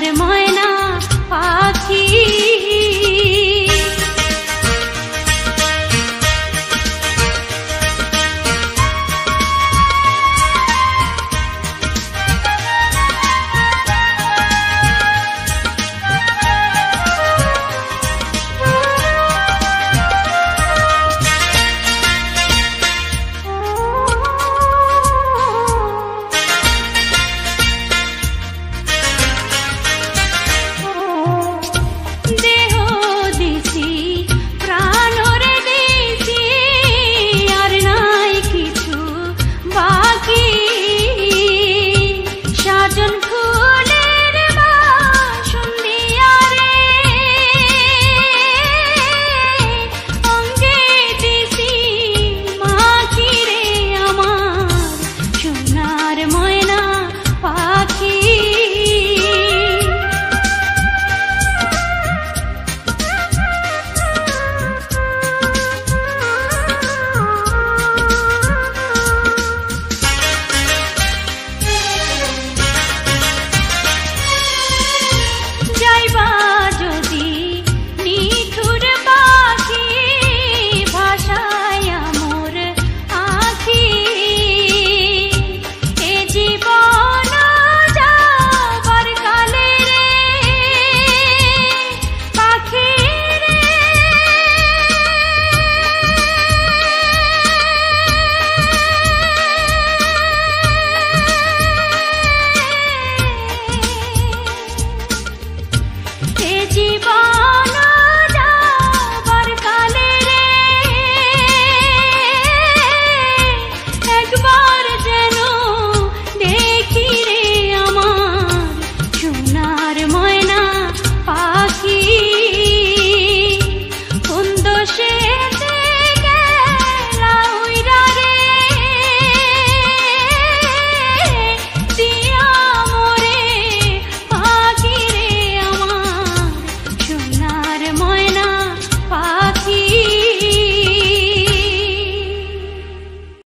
আমার মা